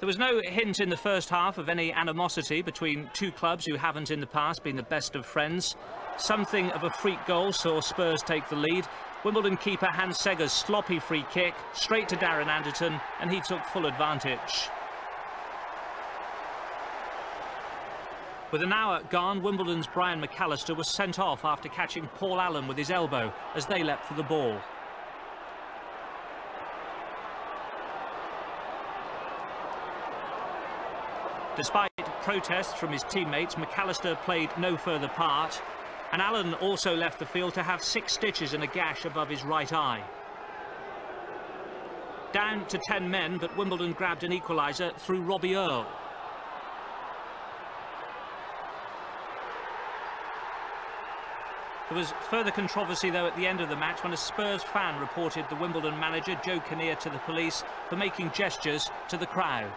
There was no hint in the first half of any animosity between two clubs who haven't in the past been the best of friends. Something of a freak goal saw Spurs take the lead. Wimbledon keeper Hans Segers' sloppy free kick, straight to Darren Anderton, and he took full advantage. With an hour gone, Wimbledon's Brian McAllister was sent off after catching Paul Allen with his elbow as they leapt for the ball. Despite protests from his teammates, McAllister played no further part, and Allen also left the field to have six stitches and a gash above his right eye. Down to 10 men, but Wimbledon grabbed an equaliser through Robbie Earle. There was further controversy, though, at the end of the match when a Spurs fan reported the Wimbledon manager, Joe Kinnear, to the police for making gestures to the crowd.